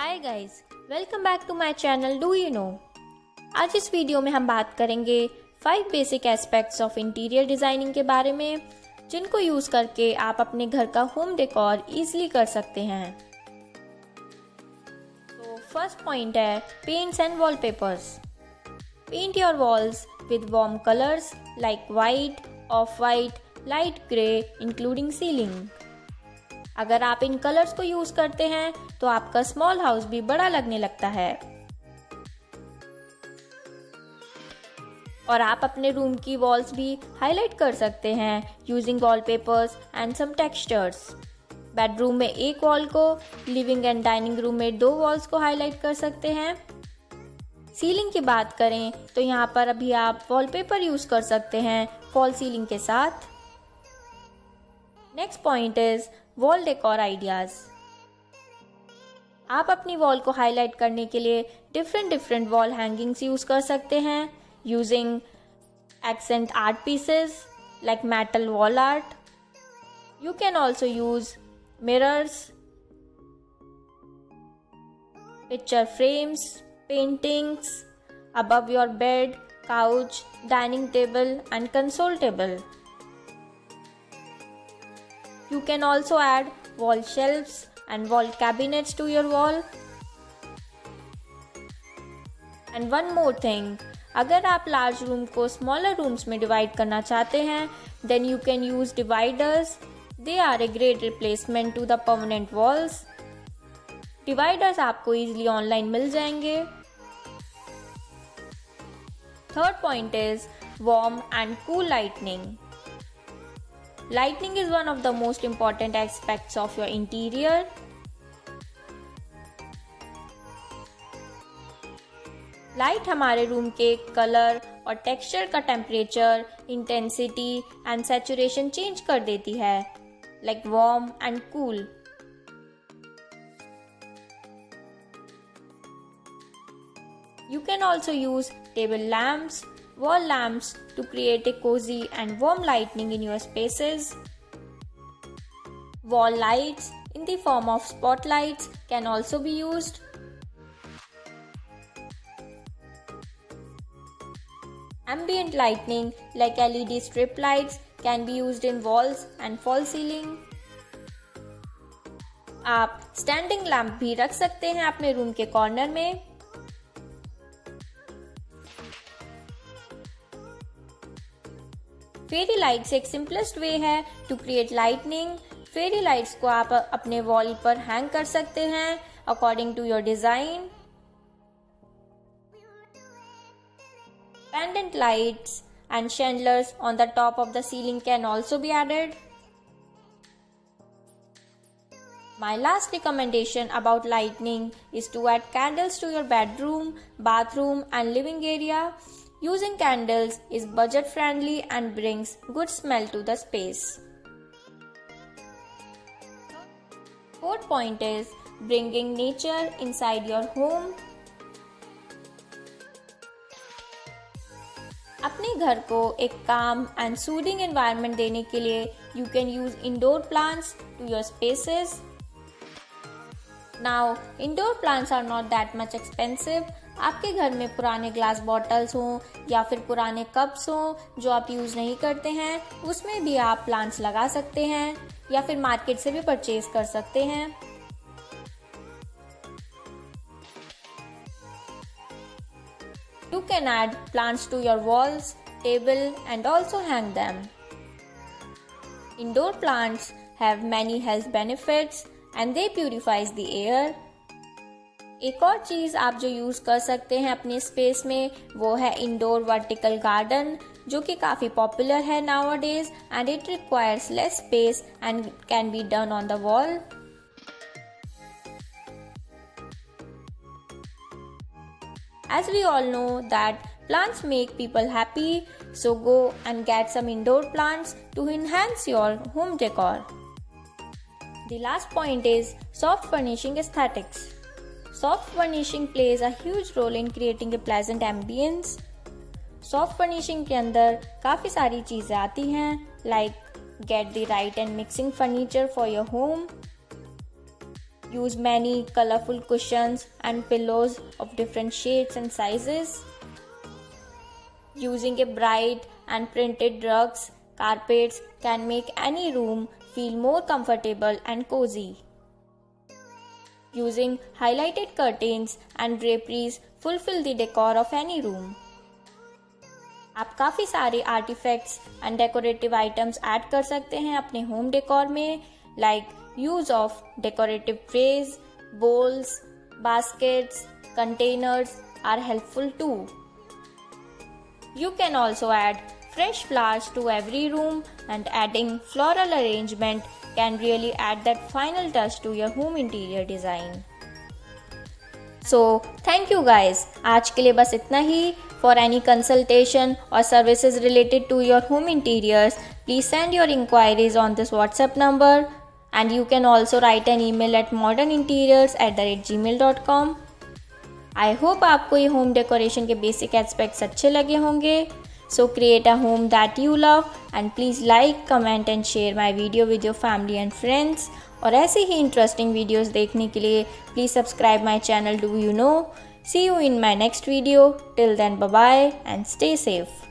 Hi guys welcome back to my channel do you know आज इस video में हम बात करेंगे five basic aspects of interior designing के बारे में, जिनको यूज़ करके आप अपने घर का होम डेकोर इजीली कर सकते हैं। तो फ़र्स्ट पॉइंट है paints and wallpapers paint your walls with warm colours like white off white light grey including ceiling अगर आप इन कलर्स को यूज़ करते हैं तो आपका स्मॉल हाउस भी बड़ा लगने लगता है। और आप अपने रूम की वॉल्स भी हाईलाइट कर सकते हैं using wallpapers and some textures bedroom में एक वॉल को लिविंग एंड डाइनिंग रूम में दो वॉल्स को हाईलाइट कर सकते हैं। सीलिंग की बात करें तो यहाँ पर अभी आप वॉलपेपर यूज़ कर सकते हैं फॉल सीलिंग के साथ। Next point is wall decor ideas आप अपनी वॉल को हाईलाइट करने के लिए different different wall hangings use कर सकते हैं using accent art pieces like metal wall art you can also use mirrors picture frames paintings above your bed, couch, dining table, and console table. You can also add wall shelves and wall cabinets to your wall. And one more thing, अगर आप large room को smaller rooms में divide करना चाहते हैं then you can use dividers they are a great replacement to the permanent walls dividers आपको easily online मिल जाएंगे third point is warm and cool lightning Lighting is one of the most important aspects of your interior. Light हमारे room के colour और texture का temperature intensity and saturation change कर देती है like warm and cool You can also use table lamps wall lamps to create a cozy and warm lighting in your spaces. Wall lights in the form of spotlights can also be used. Ambient lighting like LED strip lights can be used in walls and false ceiling. आप standing lamp भी रख सकते हैं अपने room के corner में fairy lights एक simplest way है to create lightning fairy lights को आप अपने वॉल पर हैंग कर सकते हैं according to your design pendant lights and chandeliers on the top of the ceiling can also be added. My last recommendation about lighting is to add candles to your bedroom, bathroom and living area Using candles is budget friendly and brings good smell to the space. Fourth point is bringing nature inside your home. अपने घर को एक काम and soothing environment देने के लिए you can use indoor plants to your spaces now indoor plants are not that much expensive आपके घर में पुराने ग्लास बॉटल्स हों या फिर पुराने कप्स हों जो आप यूज़ नहीं करते हैं, उसमें भी आप प्लांट्स लगा सकते हैं या फिर मार्केट से भी परचेज कर सकते हैं। You can add plants to your walls table and also hang them indoor plants have many health benefits and they purifies the air एक और चीज़ आप जो यूज़ कर सकते हैं अपने स्पेस में वो है इंडोर वर्टिकल गार्डन जो कि काफ़ी पॉपुलर है nowadays and it requires less space and can be done on the wall As we all know that plants make people happy, so go and get some indoor plants to enhance your home decor. The last point is soft furnishing aesthetics. Soft furnishing plays a huge role in creating a pleasant ambience. Soft furnishing के अंदर काफ़ी सारी चीज़ें आती हैं like get the right and mixing furniture for your home Use many colorful cushions and pillows of different shades and sizes. Using a bright and printed rugs, carpets can make any room feel more comfortable and cozy. Using highlighted curtains and draperies fulfill the decor of any room. आप काफ़ी सारे artefacts and decorative items add कर सकते हैं अपने home decor में like use of decorative trays bowls baskets, containers are helpful too. You can also add fresh flowers to every room and adding floral arrangement can really add that final touch to your home interior design. So, thank you guys. आज के लिए बस इतना ही For any consultation or services related to your home interiors, please send your inquiries on this WhatsApp number and you can also write an email at moderninteriors at the rate gmail.com. I hope आपको ये home decoration के basic aspects अच्छे लगे होंगे So create a home that you love and please like comment and share my video with your family and friends और ऐसे ही interesting videos देखने के लिए please subscribe my channel do you know See you in my next video. Till then, bye bye and stay safe.